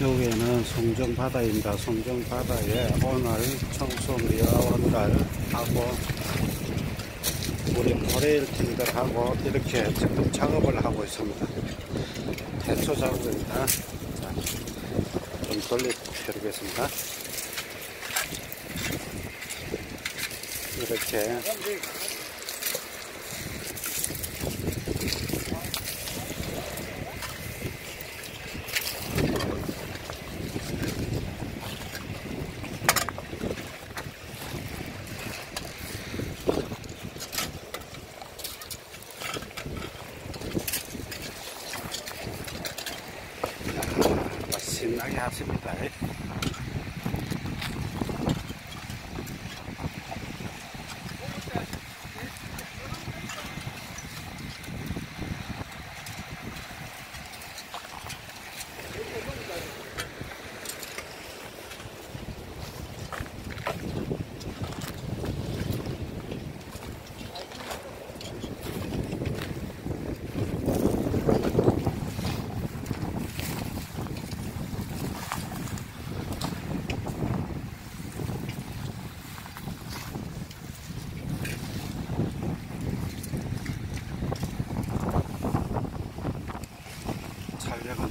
여기에는 송정바다입니다. 송정바다에 오늘 청소미화원들 하고 우리 모레일 팀들하고 이렇게 지금 작업을 하고 있습니다. 대초 작업입니다. 자, 좀 돌려드리겠습니다. 이렇게 신나게 하십니다.